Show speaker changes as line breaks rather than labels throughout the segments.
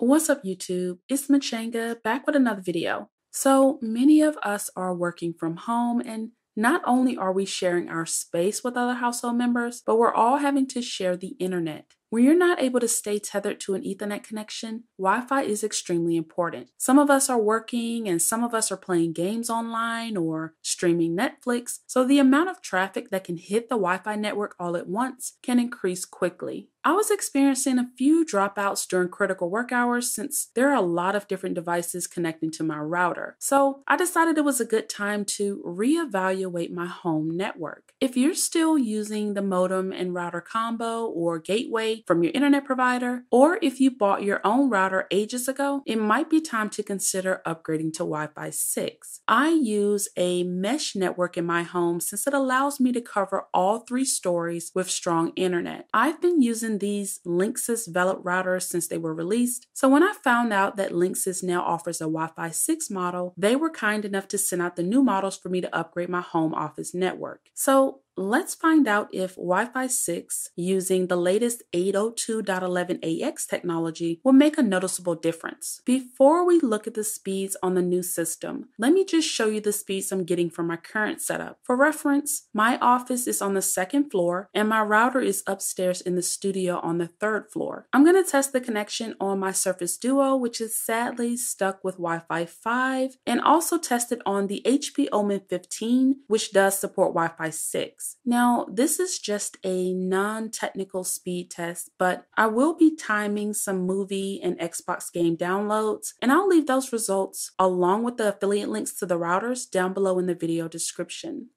What's up YouTube? It's Mchanga back with another video. So many of us are working from home and not only are we sharing our space with other household members, but we're all having to share the internet. When you're not able to stay tethered to an Ethernet connection, Wi Fi is extremely important. Some of us are working and some of us are playing games online or streaming Netflix, so the amount of traffic that can hit the Wi Fi network all at once can increase quickly. I was experiencing a few dropouts during critical work hours since there are a lot of different devices connecting to my router. So I decided it was a good time to reevaluate my home network. If you're still using the modem and router combo or gateway from your internet provider, or if you bought your own router ages ago, it might be time to consider upgrading to Wi Fi 6. I use a mesh network in my home since it allows me to cover all three stories with strong internet. I've been using these Linksys Velop routers since they were released. So when I found out that Linksys now offers a Wi-Fi 6 model, they were kind enough to send out the new models for me to upgrade my home office network. So Let's find out if Wi-Fi 6 using the latest 802.11ax technology will make a noticeable difference. Before we look at the speeds on the new system, let me just show you the speeds I'm getting from my current setup. For reference, my office is on the second floor and my router is upstairs in the studio on the third floor. I'm going to test the connection on my Surface Duo, which is sadly stuck with Wi-Fi 5, and also test it on the HP Omen 15, which does support Wi-Fi 6. Now, this is just a non technical speed test, but I will be timing some movie and Xbox game downloads, and I'll leave those results along with the affiliate links to the routers down below in the video description.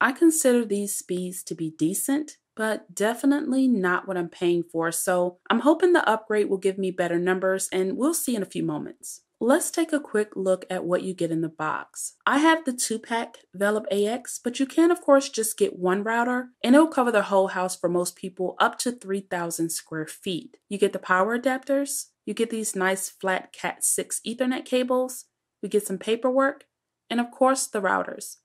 I consider these speeds to be decent, but definitely not what I'm paying for. So I'm hoping the upgrade will give me better numbers, and we'll see in a few moments. Let's take a quick look at what you get in the box. I have the 2-pack Velop AX, but you can of course just get one router and it'll cover the whole house for most people up to 3,000 square feet. You get the power adapters, you get these nice flat Cat6 Ethernet cables, we get some paperwork, and of course the routers.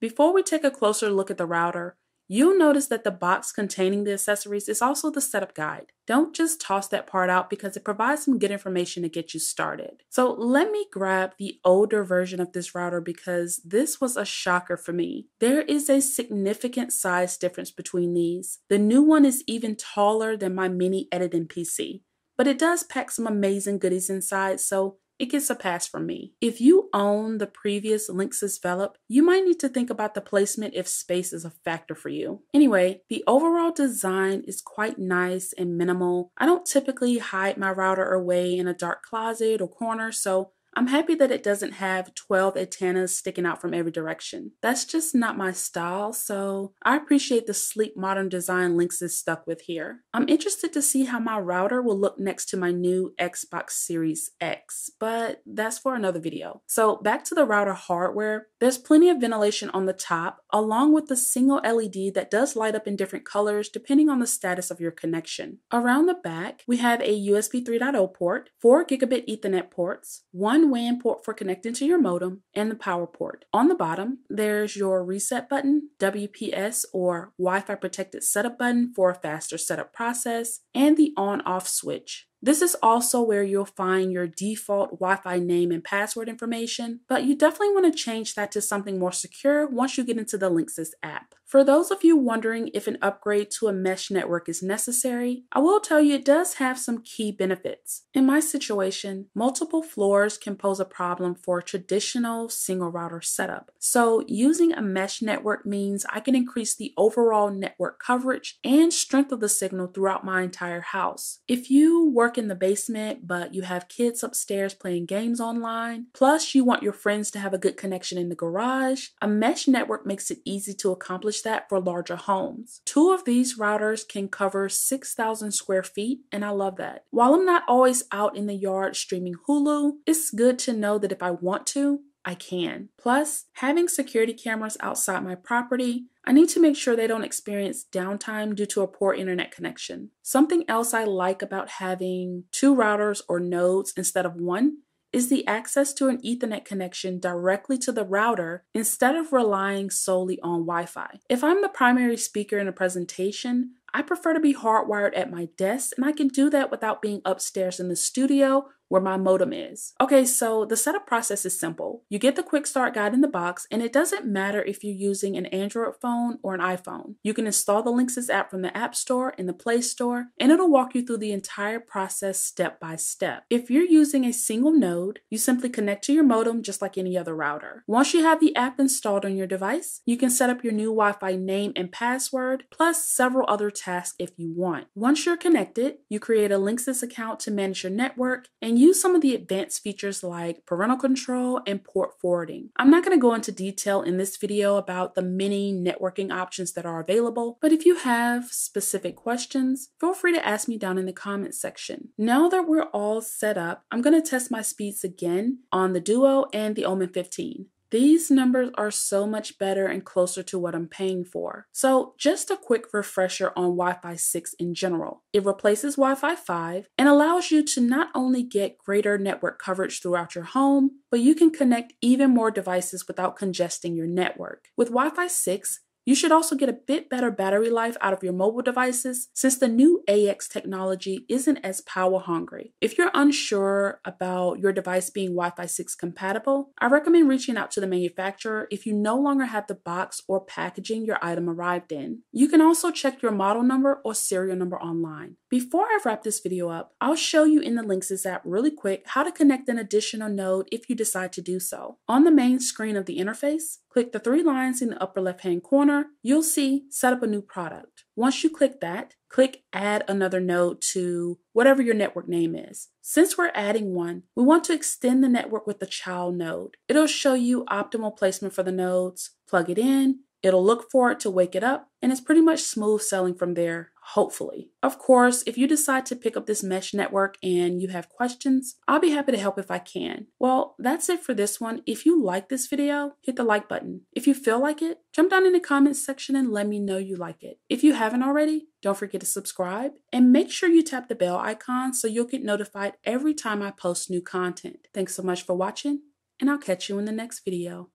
Before we take a closer look at the router, You'll notice that the box containing the accessories is also the setup guide. Don't just toss that part out because it provides some good information to get you started. So let me grab the older version of this router because this was a shocker for me. There is a significant size difference between these. The new one is even taller than my mini editing PC, but it does pack some amazing goodies inside, so it gets a pass from me. If you own the previous Linksys Velop, you might need to think about the placement if space is a factor for you. Anyway, the overall design is quite nice and minimal. I don't typically hide my router away in a dark closet or corner, so I'm happy that it doesn't have 12 antennas sticking out from every direction. That's just not my style, so I appreciate the sleek modern design Linksys stuck with here. I'm interested to see how my router will look next to my new Xbox Series X, but that's for another video. So back to the router hardware, there's plenty of ventilation on the top, along with the single LED that does light up in different colors depending on the status of your connection. Around the back, we have a USB 3.0 port, 4 gigabit Ethernet ports, one one WAN port for connecting to your modem, and the power port. On the bottom, there's your reset button, WPS or Wi Fi protected setup button for a faster setup process, and the on off switch. This is also where you'll find your default Wi Fi name and password information, but you definitely want to change that to something more secure once you get into the Linksys app. For those of you wondering if an upgrade to a mesh network is necessary, I will tell you it does have some key benefits. In my situation, multiple floors can pose a problem for a traditional single router setup. So using a mesh network means I can increase the overall network coverage and strength of the signal throughout my entire house. If you work in the basement but you have kids upstairs playing games online, plus you want your friends to have a good connection in the garage, a mesh network makes it easy to accomplish that for larger homes. Two of these routers can cover 6,000 square feet, and I love that. While I'm not always out in the yard streaming Hulu, it's good to know that if I want to, I can. Plus, having security cameras outside my property, I need to make sure they don't experience downtime due to a poor internet connection. Something else I like about having two routers or nodes instead of one is the access to an Ethernet connection directly to the router instead of relying solely on Wi Fi. If I'm the primary speaker in a presentation, I prefer to be hardwired at my desk, and I can do that without being upstairs in the studio where my modem is. Okay, so the setup process is simple. You get the quick start guide in the box, and it doesn't matter if you're using an Android phone or an iPhone. You can install the Linksys app from the App Store and the Play Store, and it'll walk you through the entire process step by step. If you're using a single node, you simply connect to your modem just like any other router. Once you have the app installed on your device, you can set up your new Wi Fi name and password, plus several other tasks if you want. Once you're connected, you create a Linksys account to manage your network and use some of the advanced features like parental control and port forwarding. I'm not going to go into detail in this video about the many networking options that are available, but if you have specific questions, feel free to ask me down in the comments section. Now that we're all set up, I'm going to test my speeds again on the Duo and the Omen 15. These numbers are so much better and closer to what I'm paying for. So just a quick refresher on Wi-Fi 6 in general. It replaces Wi-Fi 5 and allows you to not only get greater network coverage throughout your home, but you can connect even more devices without congesting your network. With Wi-Fi 6, you should also get a bit better battery life out of your mobile devices since the new AX technology isn't as power hungry. If you're unsure about your device being Wi Fi 6 compatible, I recommend reaching out to the manufacturer if you no longer have the box or packaging your item arrived in. You can also check your model number or serial number online. Before I wrap this video up, I'll show you in the Linksys app really quick how to connect an additional node if you decide to do so. On the main screen of the interface, click the three lines in the upper left hand corner. You'll see Set up a new product. Once you click that, click Add another node to whatever your network name is. Since we're adding one, we want to extend the network with the child node. It'll show you optimal placement for the nodes, plug it in, It'll look for it to wake it up, and it's pretty much smooth sailing from there, hopefully. Of course, if you decide to pick up this mesh network and you have questions, I'll be happy to help if I can. Well, that's it for this one. If you like this video, hit the like button. If you feel like it, jump down in the comments section and let me know you like it. If you haven't already, don't forget to subscribe and make sure you tap the bell icon so you'll get notified every time I post new content. Thanks so much for watching, and I'll catch you in the next video.